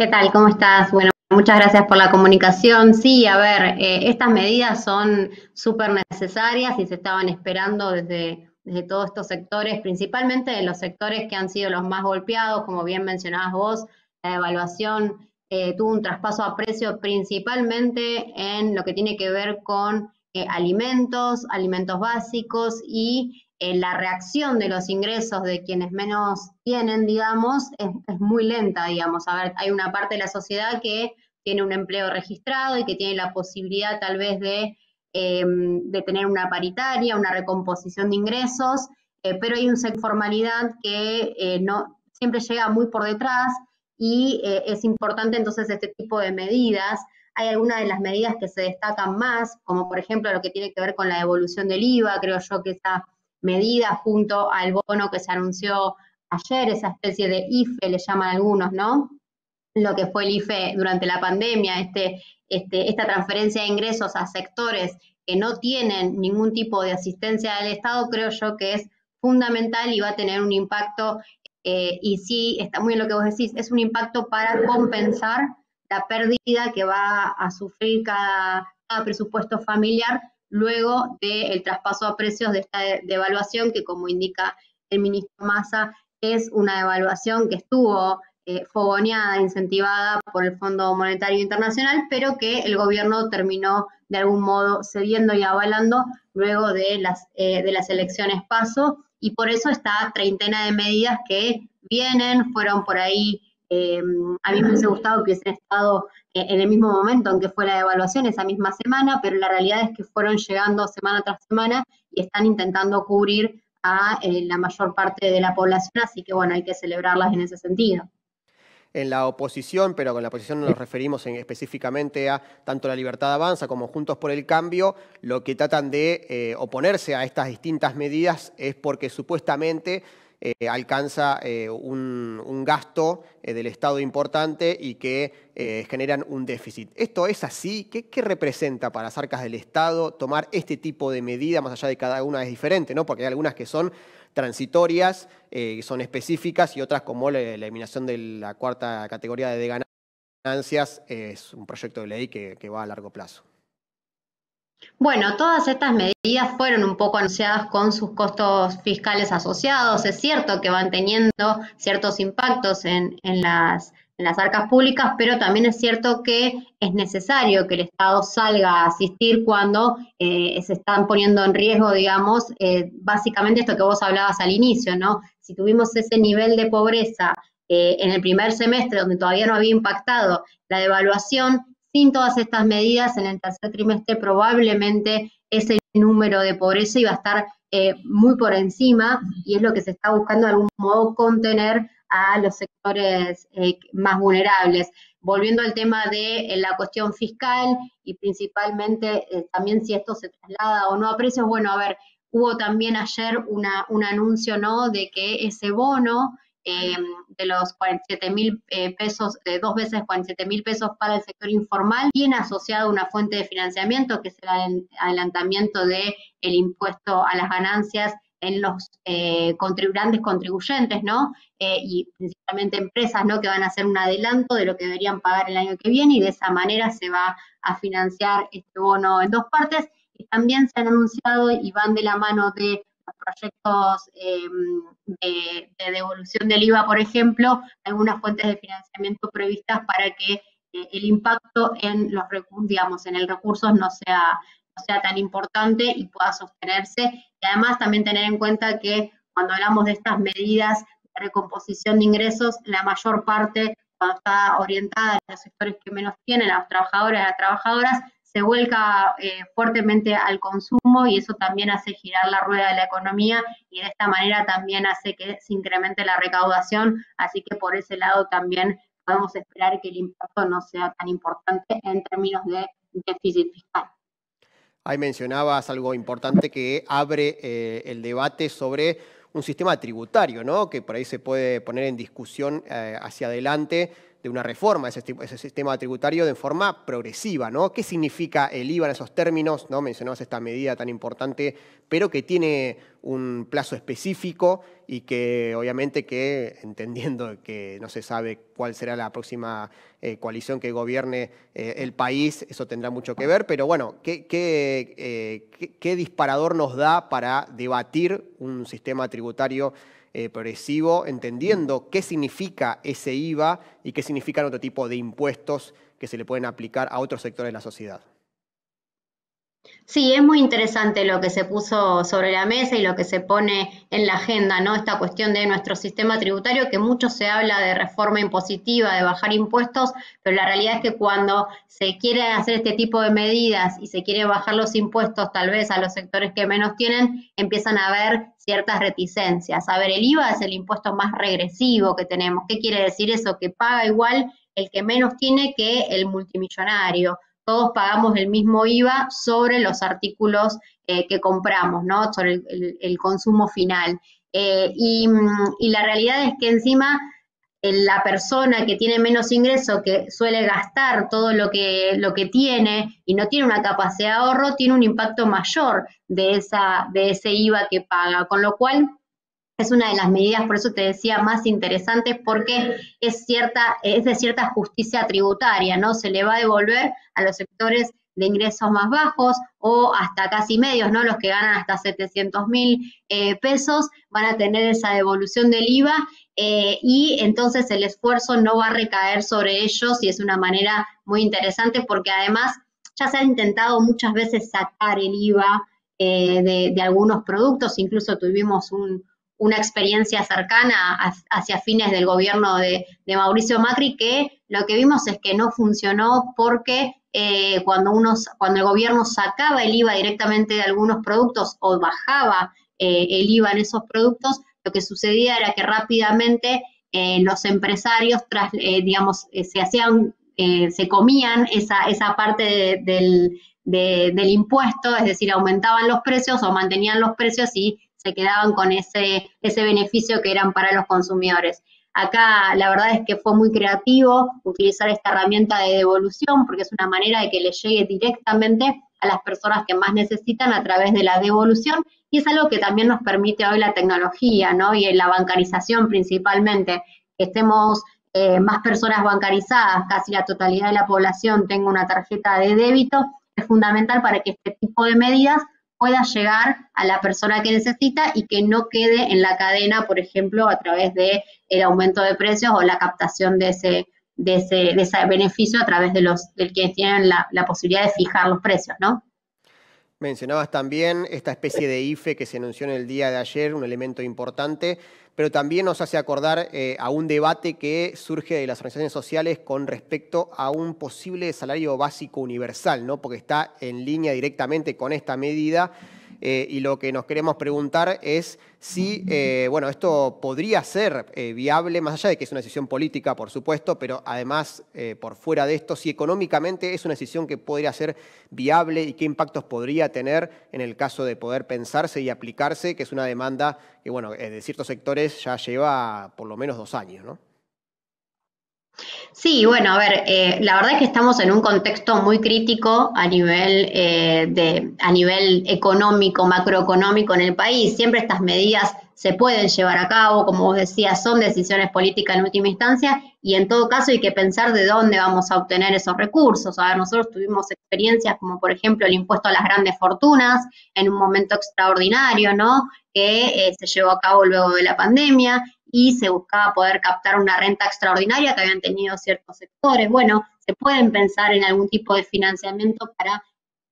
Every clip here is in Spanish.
¿Qué tal? ¿Cómo estás? Bueno, muchas gracias por la comunicación. Sí, a ver, eh, estas medidas son súper necesarias y se estaban esperando desde, desde todos estos sectores, principalmente de los sectores que han sido los más golpeados, como bien mencionabas vos, la evaluación eh, tuvo un traspaso a precio principalmente en lo que tiene que ver con eh, alimentos, alimentos básicos y eh, la reacción de los ingresos de quienes menos tienen, digamos, es, muy lenta, digamos. A ver, hay una parte de la sociedad que tiene un empleo registrado y que tiene la posibilidad tal vez de, em, de tener una paritaria, una recomposición de ingresos, pero hay una informalidad que no siempre llega muy por detrás y eh, es importante entonces este tipo de medidas. Hay algunas de las medidas que se destacan más, como por ejemplo lo que tiene que ver con la devolución del IVA, creo yo que esa medida junto al bono que se anunció ayer, esa especie de IFE, le llaman algunos, ¿no? Lo que fue el IFE durante la pandemia, este, este, esta transferencia de ingresos a sectores que no tienen ningún tipo de asistencia del Estado, creo yo que es fundamental y va a tener un impacto eh, y sí, está muy bien lo que vos decís, es un impacto para compensar la pérdida que va a sufrir cada, presupuesto familiar luego del traspaso a precios de esta devaluación que, como indica el ministro Massa, es una devaluación que estuvo eh, fogoneada, incentivada por el Fondo Monetario Internacional, pero que el gobierno terminó de algún modo cediendo y avalando luego de las, eh, de las elecciones paso y por eso esta treintena de medidas que vienen, fueron por ahí, eh, a mí me hubiese gustado que hubiesen estado eh, en el mismo momento en que fue la evaluación, esa misma semana, pero la realidad es que fueron llegando semana tras semana y están intentando cubrir a eh, la mayor parte de la población, así que bueno, hay que celebrarlas en ese sentido. En la oposición, pero con la oposición nos referimos específicamente a tanto la Libertad Avanza como Juntos por el Cambio, lo que tratan de eh, oponerse a estas distintas medidas es porque supuestamente eh, alcanza eh, un, gasto del Estado importante y que generan un déficit. ¿Esto es así? ¿Qué, ¿Qué, representa para las arcas del Estado tomar este tipo de medidas, más allá de cada una es diferente, ¿no? porque hay algunas que son transitorias, eh, son específicas, y otras como la, eliminación de la cuarta categoría de ganancias, es un proyecto de ley que, va a largo plazo. Bueno, todas estas medidas fueron un poco anunciadas con sus costos fiscales asociados. Es cierto que van teniendo ciertos impactos en las arcas públicas, pero también es cierto que es necesario que el Estado salga a asistir cuando eh, se están poniendo en riesgo, digamos, eh, básicamente esto que vos hablabas al inicio, ¿no? Si tuvimos ese nivel de pobreza eh, en el primer semestre, donde todavía no había impactado la devaluación, sin todas estas medidas en el tercer trimestre probablemente ese número de pobreza iba a estar muy por encima y es lo que se está buscando de algún modo contener a los sectores eh, más vulnerables. Volviendo al tema de eh, la cuestión fiscal y principalmente eh, también si esto se traslada o no a precios, bueno, a ver, hubo también ayer una, un anuncio, ¿no?, de que ese bono de los 47 mil pesos, de dos veces 47 mil pesos para el sector informal, tiene asociado una fuente de financiamiento que es el adelantamiento del el impuesto a las ganancias en los eh, grandes contribuyentes, ¿no? Eh, y principalmente empresas, ¿no? Que van a hacer un adelanto de lo que deberían pagar el año que viene y de esa manera se va a financiar este bono en dos partes. Y también se han anunciado y van de la mano de proyectos em, de, devolución del IVA, por ejemplo, algunas fuentes de financiamiento previstas para que eh, el impacto en los digamos, en el recursos no sea sea tan importante y pueda sostenerse. Y además también tener en cuenta que cuando hablamos de estas medidas de recomposición de ingresos, la mayor parte, cuando está orientada a los sectores que menos tienen, a los trabajadores, a las trabajadoras, se vuelca eh, fuertemente al consumo y eso también hace girar la rueda de la economía y de esta manera también hace que se incremente la recaudación, así que por ese lado también podemos esperar que el impacto no sea tan importante en términos de déficit fiscal. Ahí mencionabas algo importante que abre eh, el debate sobre un sistema tributario, ¿no? que por ahí se puede poner en discusión eh, hacia adelante de una reforma de ese, sistema tributario de forma progresiva, ¿no? ¿Qué significa el IVA en esos términos? ¿no? Mencionabas esta medida tan importante, pero que tiene un plazo específico y que obviamente que, entendiendo que no se sabe cuál será la próxima eh, coalición que gobierne eh, el país, eso tendrá mucho que ver, pero bueno, ¿qué, eh, qué, qué disparador nos da para debatir un sistema tributario eh, progresivo, entendiendo qué significa ese IVA y qué significan otro tipo de impuestos que se le pueden aplicar a otros sectores de la sociedad. Sí, es muy interesante lo que se puso sobre la mesa y lo que se pone en la agenda, ¿no? Esta cuestión de nuestro sistema tributario, que mucho se habla de reforma impositiva, de bajar impuestos, pero la realidad es que cuando se quiere hacer este tipo de medidas y se quiere bajar los impuestos tal vez a los sectores que menos tienen, empiezan a haber ciertas reticencias. A ver, el IVA es el impuesto más regresivo que tenemos. ¿Qué quiere decir eso? Que paga igual el que menos tiene que el multimillonario todos pagamos el mismo IVA sobre los artículos eh, que compramos, ¿no? Sobre el, consumo final. Eh, y, la realidad es que encima eh, la persona que tiene menos ingreso, que suele gastar todo lo que, lo que tiene y no tiene una capacidad de ahorro, tiene un impacto mayor de, esa, de ese IVA que paga. Con lo cual, es una de las medidas, por eso te decía, más interesantes, porque es, cierta, es de cierta justicia tributaria, ¿no? Se le va a devolver a los sectores de ingresos más bajos o hasta casi medios, ¿no? Los que ganan hasta 700 mil eh, pesos van a tener esa devolución del IVA eh, y entonces el esfuerzo no va a recaer sobre ellos y es una manera muy interesante porque además ya se ha intentado muchas veces sacar el IVA eh, de algunos productos, incluso tuvimos un, una experiencia cercana hacia fines del gobierno de, Mauricio Macri, que lo que vimos es que no funcionó porque eh, cuando, cuando el gobierno sacaba el IVA directamente de algunos productos o bajaba eh, el IVA en esos productos, lo que sucedía era que rápidamente eh, los empresarios, tras, digamos, se hacían, se comían esa, esa parte del, del impuesto, es decir, aumentaban los precios o mantenían los precios y se quedaban con ese, ese beneficio que eran para los consumidores. Acá la verdad es que fue muy creativo utilizar esta herramienta de devolución porque es una manera de que le llegue directamente a las personas que más necesitan a través de la devolución y es algo que también nos permite hoy la tecnología, ¿no? Y la bancarización principalmente, que estemos eh, más personas bancarizadas, casi la totalidad de la población tenga una tarjeta de débito, es fundamental para que este tipo de medidas pueda llegar a la persona que necesita y que no quede en la cadena, por ejemplo, a través de aumento de precios o la captación de ese, de ese, de ese beneficio a través de los de quienes tienen la, la posibilidad de fijar los precios, ¿no? Mencionabas también esta especie de IFE que se anunció en el día de ayer, un elemento importante, pero también nos hace acordar eh, a un debate que surge de las organizaciones sociales con respecto a un posible salario básico universal, ¿no? porque está en línea directamente con esta medida eh, y lo que nos queremos preguntar es si, eh, bueno, esto podría ser eh, viable, más allá de que es una decisión política, por supuesto, pero además, por fuera de esto, si económicamente es una decisión que podría ser viable y qué impactos podría tener en el caso de poder pensarse y aplicarse, que es una demanda que, bueno, de ciertos sectores ya lleva por lo menos dos años, ¿no? Sí, bueno, a ver, eh, la verdad es que estamos en un contexto muy crítico a nivel, eh, de, a nivel económico, macroeconómico en el país. Siempre estas medidas se pueden llevar a cabo, como vos decías, son decisiones políticas en última instancia y en todo caso hay que pensar de dónde vamos a obtener esos recursos. A ver, nosotros tuvimos experiencias como por ejemplo el impuesto a las grandes fortunas en un momento extraordinario, ¿no? Que eh, se llevó a cabo luego de la pandemia y se buscaba poder captar una renta extraordinaria que habían tenido ciertos sectores. Bueno, se pueden pensar en algún tipo de financiamiento para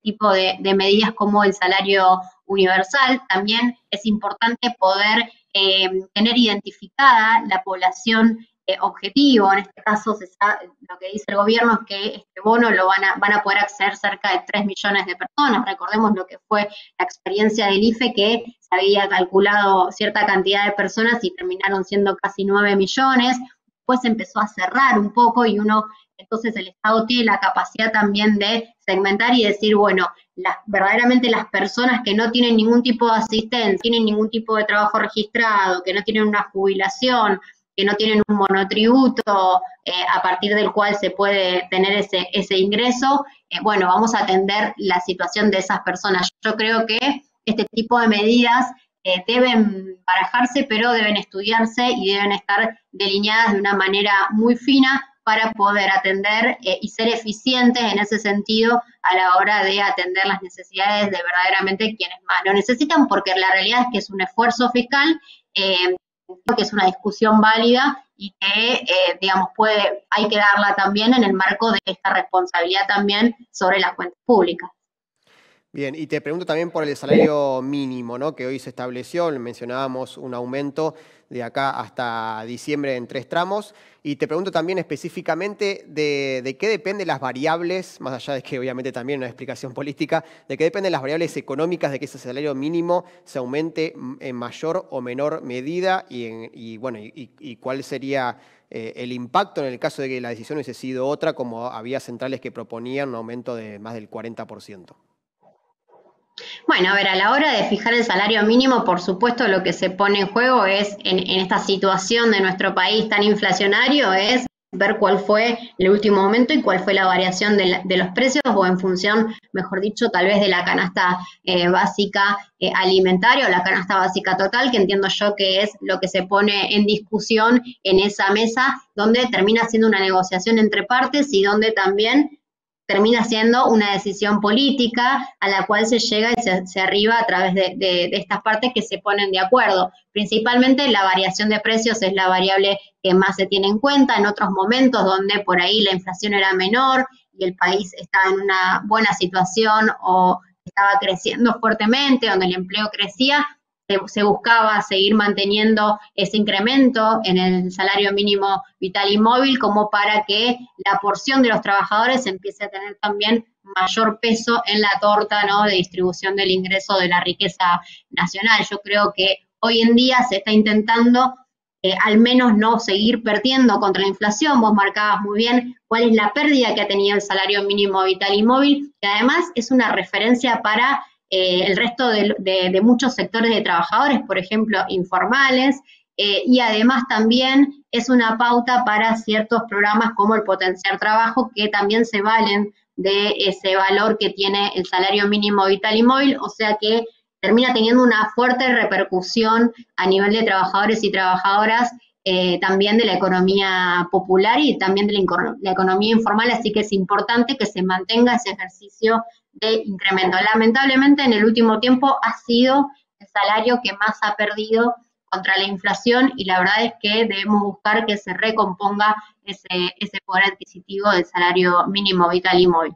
tipo de, medidas como el salario universal. También es importante poder eh, tener identificada la población eh, objetivo. En este caso, se lo que dice el gobierno es que este bono lo van a, van a poder acceder cerca de 3 millones de personas. Recordemos lo que fue la experiencia del IFE, que se había calculado cierta cantidad de personas y terminaron siendo casi 9 millones. Después empezó a cerrar un poco y uno, entonces el Estado tiene la capacidad también de segmentar y decir, bueno, las, verdaderamente las personas que no tienen ningún tipo de asistencia, tienen ningún tipo de trabajo registrado, que no tienen una jubilación, que no tienen un monotributo eh, a partir del cual se puede tener ese, ese ingreso, eh, bueno, vamos a atender la situación de esas personas. Yo creo que este tipo de medidas eh, deben barajarse, pero deben estudiarse y deben estar delineadas de una manera muy fina para poder atender y ser eficientes en ese sentido a la hora de atender las necesidades de verdaderamente quienes más lo necesitan, porque la realidad es que es un esfuerzo fiscal, que es una discusión válida y que, eh, digamos, puede, hay que darla también en el marco de esta responsabilidad también sobre las cuentas públicas. Bien, y te pregunto también por el salario mínimo, ¿no? Que hoy se estableció, mencionábamos un aumento de acá hasta diciembre en tres tramos. Y te pregunto también específicamente de, qué dependen las variables, más allá de que obviamente también una explicación política, de qué dependen las variables económicas de que ese salario mínimo se aumente en mayor o menor medida y, bueno, y, cuál sería eh, el impacto en el caso de que la decisión hubiese sido otra, como había centrales que proponían un aumento de más del 40%. Bueno, a ver, a la hora de fijar el salario mínimo, por supuesto, lo que se pone en juego es, en, esta situación de nuestro país tan inflacionario, es ver cuál fue el último momento y cuál fue la variación de, los precios o en función, mejor dicho, tal vez de la canasta eh, básica eh, alimentaria o la canasta básica total, que entiendo yo que es lo que se pone en discusión en esa mesa, donde termina siendo una negociación entre partes y donde también termina siendo una decisión política a la cual se llega y se, arriba a través de, estas partes que se ponen de acuerdo. Principalmente la variación de precios es la variable que más se tiene en cuenta en otros momentos donde por ahí la inflación era menor y el país estaba en una buena situación o estaba creciendo fuertemente, donde el empleo crecía, se, buscaba seguir manteniendo ese incremento en el salario mínimo vital y móvil como para que la porción de los trabajadores empiece a tener también mayor peso en la torta ¿no? de distribución del ingreso de la riqueza nacional. Yo creo que hoy en día se está intentando eh, al menos no seguir perdiendo contra la inflación. Vos marcabas muy bien cuál es la pérdida que ha tenido el salario mínimo vital y móvil, que además es una referencia para eh, el resto de, muchos sectores de trabajadores, por ejemplo, informales, eh, y además también es una pauta para ciertos programas como el potenciar trabajo, que también se valen de ese valor que tiene el salario mínimo vital y móvil, o sea que termina teniendo una fuerte repercusión a nivel de trabajadores y trabajadoras eh, también de la economía popular y también de la, economía informal, así que es importante que se mantenga ese ejercicio de incremento. Lamentablemente en el último tiempo ha sido el salario que más ha perdido contra la inflación y la verdad es que debemos buscar que se recomponga ese, ese poder adquisitivo del salario mínimo vital y móvil.